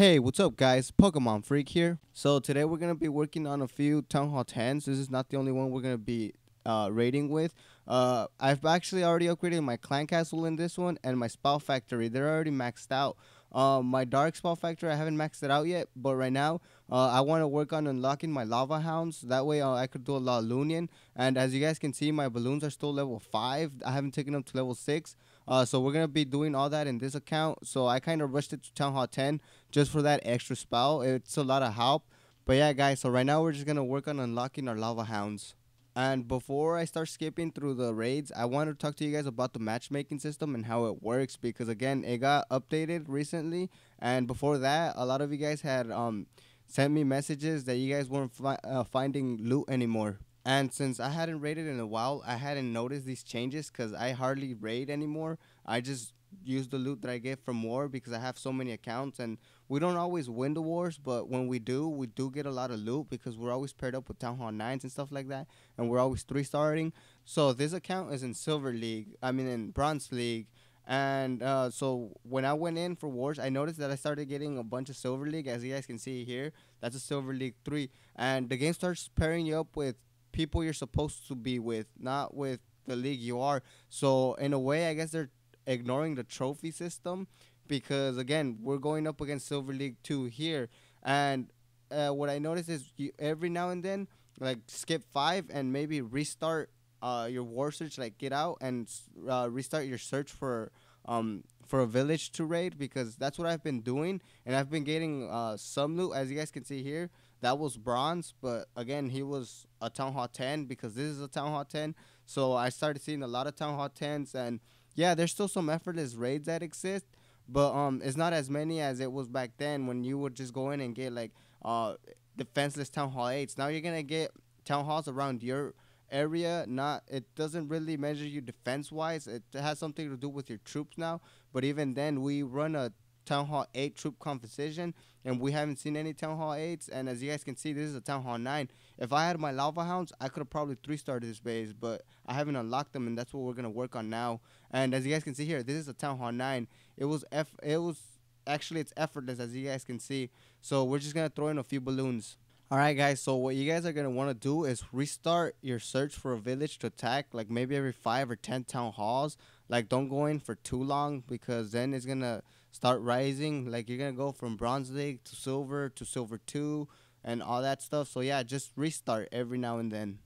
Hey, what's up guys? Pokemon Freak here. So today we're going to be working on a few Town Hall 10s. This is not the only one we're going to be uh, raiding with. Uh, I've actually already upgraded my clan castle in this one and my spell factory. They're already maxed out. Um, my dark spell factory, I haven't maxed it out yet, but right now uh, I want to work on unlocking my lava hounds. That way uh, I could do a lot of Lunian. And as you guys can see, my balloons are still level 5. I haven't taken them to level 6. Uh, so we're to be doing all that in this account. So I kind of rushed it to Town Hall 10 just for that extra spell. It's a lot of help. But yeah, guys, so right now we're just to work on unlocking our lava hounds. And before I start skipping through the raids, I want to talk to you guys about the matchmaking system and how it works because again, it got updated recently. And before that, a lot of you guys had um sent me messages that you guys weren't fi uh, finding loot anymore. And since I hadn't raided in a while, I hadn't noticed these changes because I hardly raid anymore. I just use the loot that I get from war because I have so many accounts and we don't always win the wars, but when we do, we do get a lot of loot because we're always paired up with Town Hall 9s and stuff like that and we're always 3 starting. So this account is in Silver League, I mean in Bronze League and uh, so when I went in for wars, I noticed that I started getting a bunch of Silver League as you guys can see here. That's a Silver League 3 and the game starts pairing you up with people you're supposed to be with, not with the league you are. So in a way, I guess they're ignoring the trophy system because again, we're going up against Silver League 2 here. And uh, what I noticed is you, every now and then, like skip five and maybe restart uh, your war search, like get out and uh, restart your search for um for a village to raid because that's what I've been doing and I've been getting uh some loot as you guys can see here that was bronze but again he was a town hall 10 because this is a town hall 10 so I started seeing a lot of town hall 10s and yeah there's still some effortless raids that exist but um it's not as many as it was back then when you would just go in and get like uh defenseless town hall 8s now you're gonna get town halls around your area. Not it doesn't really measure you defense wise it has something to do with your troops now but even then we run a town hall 8 troop composition and we haven't seen any town hall 8s and as you guys can see this is a town hall 9 if i had my lava hounds i could have probably three started this base but i haven't unlocked them and that's what we're going to work on now. And as you guys can see here this is a town hall 9 it was F it was actually it's effortless as you guys can see. So we're just going to throw in a few balloons. Alright guys, so what you guys are going to want to do is restart your search for a village to attack like maybe every 5 or 10 town halls. Like don't go in for too long because then it's to start rising. Like you're to go from bronze league to silver to silver 2 and all that stuff. So yeah, just restart every now and then.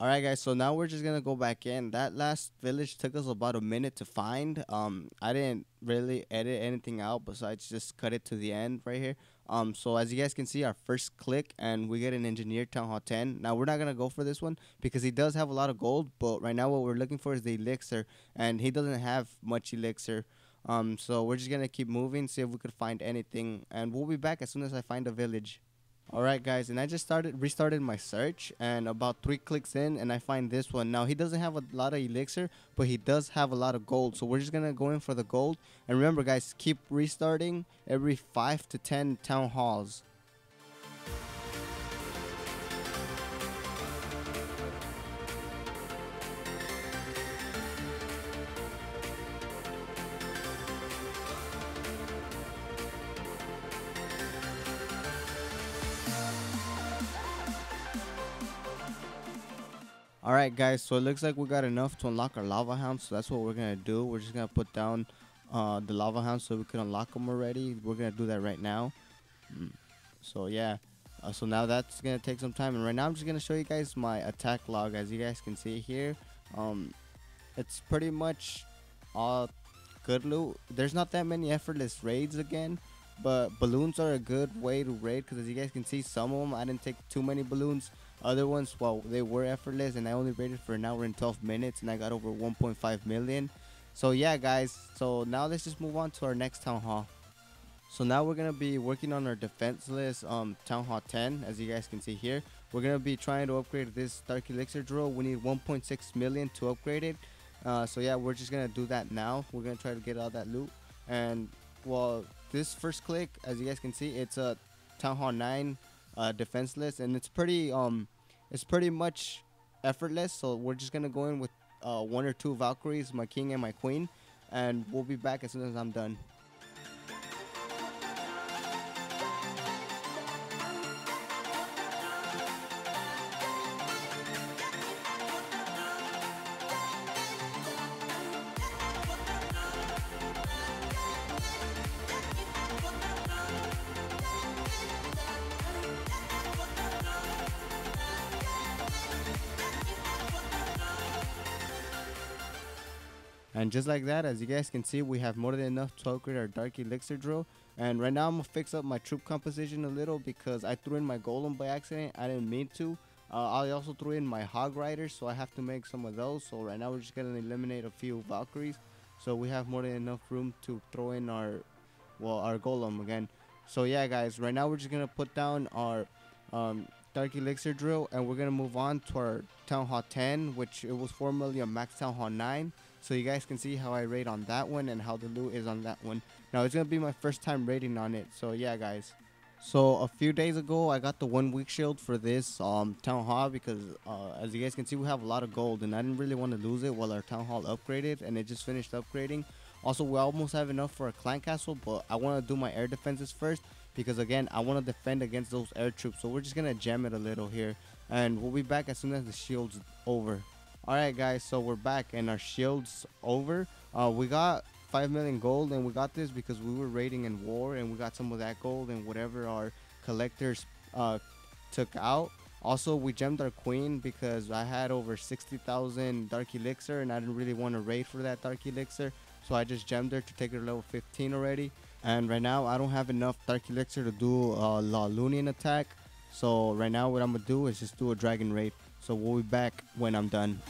Alright guys, so now we're just gonna go back in. That last village took us about a minute to find. Um, I didn't really edit anything out besides just cut it to the end right here. Um, so as you guys can see, our first click and we get an engineer town hall 10. Now we're not gonna go for this one because he does have a lot of gold, but right now what we're looking for is the elixir, and he doesn't have much elixir. Um, so we're just gonna keep moving, see if we could find anything, and we'll be back as soon as I find a village. Alright guys, and I just started restarted my search and about three clicks in and I find this one. Now he doesn't have a lot of elixir, but he does have a lot of gold. So we're just gonna go in for the gold. And remember guys, keep restarting every five to ten town halls. Alright guys, so it looks like we got enough to unlock our lava hounds, so that's what we're gonna do. We're just gonna put down uh, the lava hounds so we can unlock them already. We're gonna do that right now. Mm. So yeah, uh, so now that's gonna take some time, and right now I'm just gonna show you guys my attack log. As you guys can see here, um, it's pretty much all good loot. There's not that many effortless raids again, but balloons are a good way to raid because as you guys can see, some of them I didn't take too many balloons. Other ones, well, they were effortless, and I only rated for an hour and 12 minutes, and I got over 1.5 million. So yeah, guys. So now let's just move on to our next town hall. So now we're gonna be working on our defenseless um, town hall 10, as you guys can see here. We're gonna be trying to upgrade this dark elixir drill. We need 1.6 million to upgrade it. Uh, so yeah, we're just gonna do that now. We're gonna try to get all that loot. And well, this first click, as you guys can see, it's a town hall 9 uh, defenseless, and it's pretty um, it's pretty much effortless. So we're just gonna go in with uh, one or two Valkyries, my king and my queen, and we'll be back as soon as I'm done. And just like that, as you guys can see, we have more than enough to upgrade our Dark Elixir drill. And right now I'm to fix up my troop composition a little because I threw in my Golem by accident. I didn't mean to. Uh, I also threw in my Hog Riders, so I have to make some of those. So right now we're just going to eliminate a few Valkyries. So we have more than enough room to throw in our, well, our Golem again. So yeah, guys, right now we're just going to put down our um, Dark Elixir drill, and we're gonna move on to our Town Hall 10, which it was formerly a Max Town Hall 9. So you guys can see how I rate on that one and how the loot is on that one. Now it's gonna be my first time rating on it. So yeah, guys. So a few days ago, I got the one week shield for this um, town hall because, uh, as you guys can see, we have a lot of gold, and I didn't really want to lose it while our town hall upgraded, and it just finished upgrading. Also, we almost have enough for a clan castle, but I want to do my air defenses first because again I want to defend against those air troops. So we're just gonna jam it a little here and we'll be back as soon as the shield's over. Alright guys so we're back and our shield's over. Uh, we got 5 million gold and we got this because we were raiding in war and we got some of that gold and whatever our collectors uh, took out. Also we gemmed our queen because I had over 60,000 dark elixir and I didn't really want to raid for that dark elixir. So I just gemmed her to take her level 15 already and right now, I don't have enough Dark Elixir to do a La Lunian attack. So right now, what I'm going to do is just do a Dragon Raid. So we'll be back when I'm done.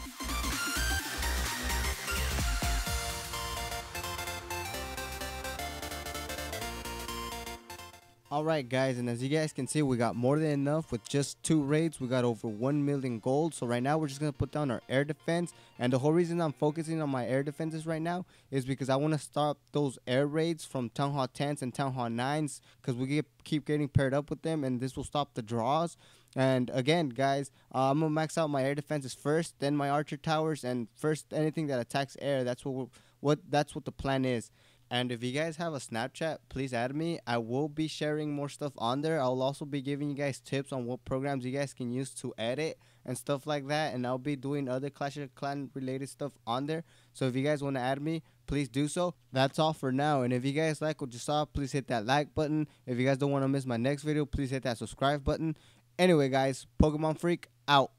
Alright guys, and as you guys can see, we got more than enough with just two raids. We got over 1 million gold. So right now, we're just going to put down our air defense. And the whole reason I'm focusing on my air defenses right now is because I want to stop those air raids from Town Hall 10s and Town Hall 9s. Because we get, keep getting paired up with them, and this will stop the draws. And again, guys, uh, I'm going to max out my air defenses first, then my archer towers, and first anything that attacks air. That's what, what, that's what the plan is. And if you guys have a Snapchat, please add me. I will be sharing more stuff on there. I'll also be giving you guys tips on what programs you guys can use to edit and stuff like that. And I'll be doing other Clash of Clan related stuff on there. So if you guys want to add me, please do so. That's all for now. And if you guys like what you saw, please hit that like button. If you guys don't want to miss my next video, please hit that subscribe button. Anyway, guys, Pokemon Freak out.